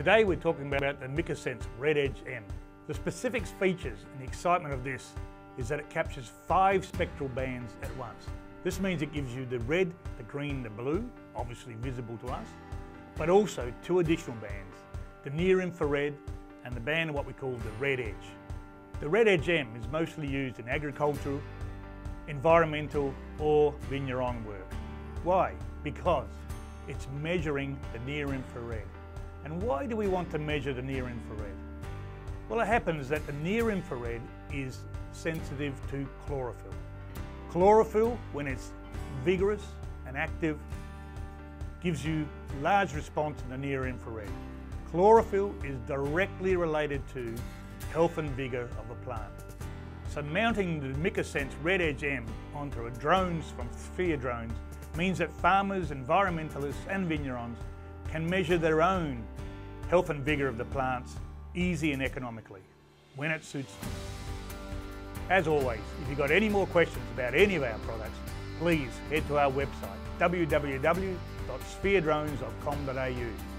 Today we're talking about the MicaSense RedEdge-M. The specifics, features and the excitement of this is that it captures five spectral bands at once. This means it gives you the red, the green, the blue, obviously visible to us, but also two additional bands, the near infrared and the band what we call the red edge. The RedEdge-M is mostly used in agricultural, environmental or vigneron work. Why? Because it's measuring the near infrared. And why do we want to measure the near infrared? Well, it happens that the near infrared is sensitive to chlorophyll. Chlorophyll, when it's vigorous and active, gives you large response in the near infrared. Chlorophyll is directly related to health and vigour of a plant. So mounting the MicaSense RedEdge-M onto a drones from Sphere drones means that farmers, environmentalists and vignerons can measure their own health and vigour of the plants easy and economically when it suits. As always, if you've got any more questions about any of our products, please head to our website www.spheredrones.com.au